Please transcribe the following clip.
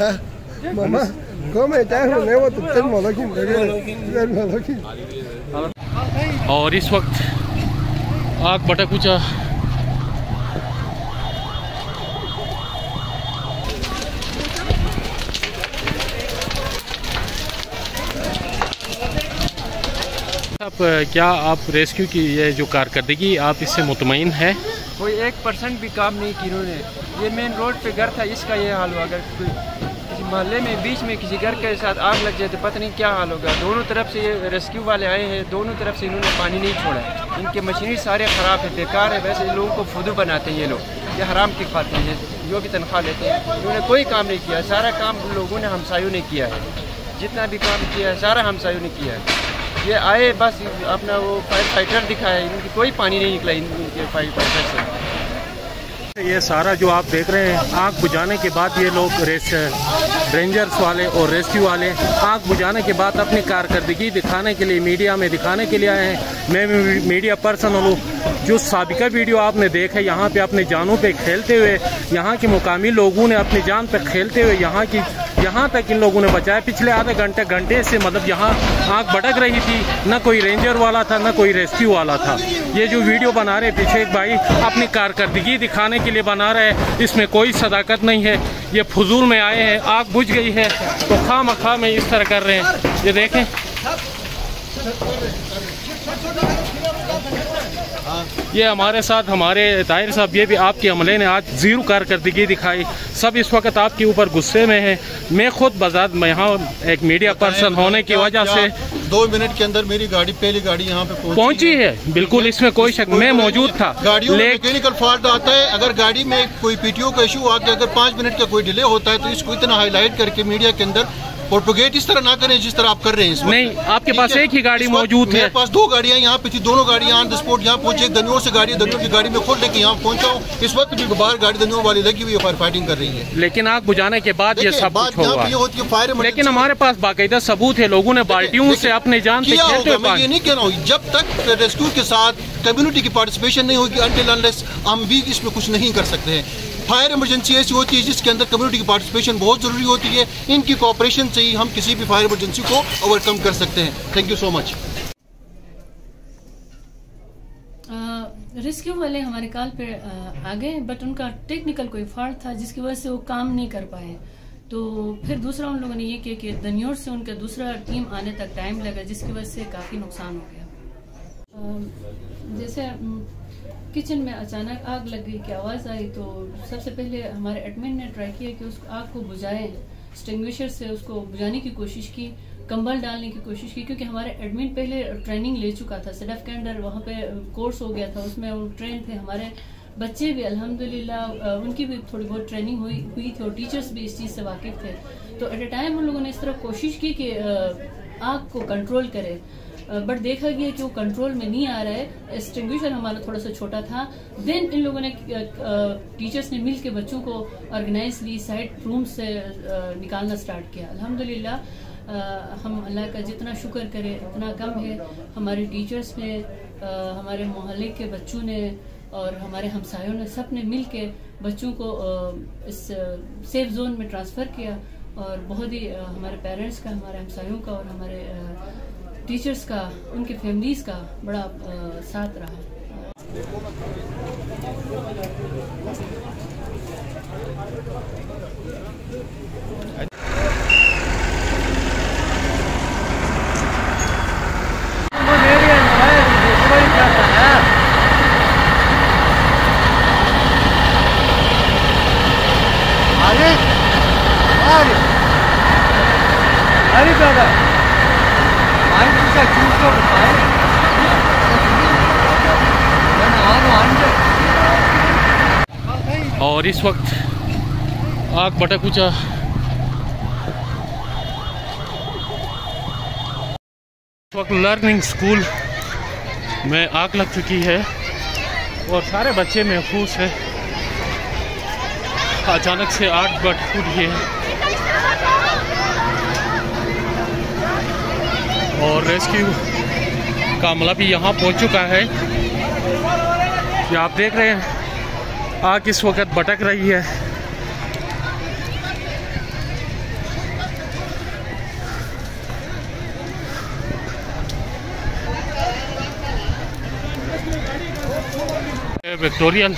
Mamá, come te nuevo tu termologi. और इस वक्त आग भटक ऊँचा आप क्या आप रेस्क्यू की ये जो कारकर्दगी आप इससे मुतमिन है? कोई एक परसेंट भी काम नहीं की इन्होंने ये मेन रोड पे घर था इसका ये हाल हुआ अगर कोई मोहल्ले में बीच में किसी घर के साथ आग लग जाए तो पता नहीं क्या हाल होगा। दोनों तरफ़ से ये रेस्क्यू वाले आए हैं, दोनों तरफ़ से इन्होंने पानी नहीं छोड़ा। इनके मशीनरी सारे ख़राब है, बेकार है, वैसे लोगों को फुदू बनाते हैं ये लोग। ये हराम की खाते हैं, जो भी तनख्वाह लेते हैं। इन्होंने कोई काम नहीं किया, सारा काम लोगों ने, हमसायों ने किया है। जितना भी काम किया है, सारा हमसायों ने किया है। ये आए, बस अपना वो फायर फाइटर दिखाया, इनकी कोई पानी नहीं निकला इनके फायर फाइटर से। ये सारा जो आप देख रहे हैं, आग बुझाने के बाद ये लोग रेस रेंजर्स वाले और रेस्क्यू वाले, आग बुझाने के बाद अपनी कारकर्दगी दिखाने के लिए मीडिया में दिखाने के लिए आए हैं। मैं भी मीडिया पर्सन हूँ। जो सबका वीडियो आपने देखा, यहाँ पे अपने जानों पे खेलते हुए, यहाँ के मुकामी लोगों ने अपनी जान पे खेलते हुए, यहाँ की यहाँ तक इन लोगों ने बचाया। पिछले आधे घंटे घंटे से मतलब यहाँ आग भटक रही थी। ना कोई रेंजर वाला था, न कोई रेस्क्यू वाला था। ये जो वीडियो बना रहे पीछे एक भाई अपनी कारकर्दगी दिखाने के लिए बना रहे हैं। इसमें कोई सदाकत नहीं है। ये फजूल में आए हैं, आग बुझ गई है। तो खा मखा में इस तरह कर रहे हैं। ये देखें। ये हमारे साथ हमारे ताहिर साहब ये भी आपके हमले ने आज ज़ीरो कारकर्दगी दिखाई। सब इस वक्त आपके ऊपर गुस्से में हैं। मैं खुद बजात मैं यहाँ एक मीडिया पर्सन होने की वजह से दो मिनट के अंदर मेरी गाड़ी पहली गाड़ी यहाँ पे पहुँची, पहुँची है? बिल्कुल इसमें कोई शक मैं मौजूद था। गाड़ियों में मैकेनिकल फॉल्ट आता है। अगर गाड़ी में कोई पीटीओ का इशू आके अगर पाँच मिनट का कोई डिले होता है तो इसको इतना हाईलाइट करके मीडिया के अंदर प्रोपोगेट इस तरह ना करें जिस तरह आप कर रहे हैं नहीं, आपके पास एक ही गाड़ी मौजूद है। मेरे पास दो गाड़ियाँ यहाँ पे थी दोनों गाड़ियाँ ऑन द स्पॉट यहाँ पहुँचे दनियोर से गाड़ी दनियोर की गाड़ी में खोल लेके यहाँ पहुँचा हूँ। इस वक्त भी बाहर गाड़ी दनियोर वाली लगी हुई है फायर फाइटिंग कर रही है। लेकिन आग बुझाने के बाद ये सब कुछ हुआ होती है फायर लेकिन हमारे पास बाकायदा सबूत है लोगों ने बाल्टियों से अपने जान पे खेलते मैं ये नहीं कह रहा हूँ जब तक रेस्क्यू के साथ कम्युनिटी की पार्टिसिपेशन नहीं होगी अनटिल अनलेस हम भी इसमें कुछ नहीं कर सकते हैं। फायर इमरजेंसी ऐसी होती है जिसके अंदर कम्युनिटी की पार्टिसिपेशन बहुत ज़रूरी होती है। इनकी कॉपरेशन से ही हम किसी भी फायर इमरजेंसी को ओवरकम कर सकते हैं। Thank you so much rescue वाले हमारे कॉल पे आ गए बट उनका टेक्निकल कोई फॉल्ट था जिसकी वजह से वो काम नहीं कर पाए। तो फिर दूसरा उन लोगों ने ये किया कि दनियोर से उनका दूसरा टीम आने तक टाइम लगा, जिसकी वजह से काफ़ी नुकसान हो गया। जैसे किचन में अचानक आग लग गई की आवाज़ आई तो सबसे पहले हमारे एडमिन ने ट्राई किया कि उस आग को बुझाएँ स्टिंग्विशर से उसको बुझाने की कोशिश की, कंबल डालने की कोशिश की, क्योंकि हमारे एडमिन पहले ट्रेनिंग ले चुका था सडफ अंडर वहाँ पे कोर्स हो गया था, उसमें वो ट्रेन थे हमारे बच्चे भी, अल्हम्दुलिल्लाह उनकी भी थोड़ी बहुत ट्रेनिंग हुई हुई थी और टीचर्स भी इस चीज़ से वाकिफ थे। तो एट ए टाइम उन लोगों ने इस तरह कोशिश की कि आग को कंट्रोल करे। बट देखा गया कि वो कंट्रोल में नहीं आ रहा है। एक्सटिंग्विशर हमारा थोड़ा सा छोटा था। देन इन लोगों ने टीचर्स ने मिल के बच्चों को ऑर्गेनाइजली साइड रूम से निकालना स्टार्ट किया। अल्हम्दुलिल्लाह अ, हम अल्लाह का जितना शुक्र करें उतना कम है। हमारे टीचर्स ने हमारे मोहल्ले के बच्चों ने और हमारे हमसायों ने सबने मिल के बच्चों को इस सेफ़ जोन में ट्रांसफ़र किया। और बहुत ही हमारे पेरेंट्स का हमारे हमसायों का और हमारे टीचर्स का उनके फैमिलीज़ का बड़ा अ, साथ रहा और इस वक्त आग भटक ऊँचा इस वक्त लर्निंग स्कूल में आग लग चुकी है और सारे बच्चे महफूज हैं। अचानक से आग बट फूट है। और रेस्क्यू का मतलब अमला भी यहाँ पहुँच चुका है। ये आप देख रहे हैं, आग इस वक्त भटक रही है। विक्टोरियल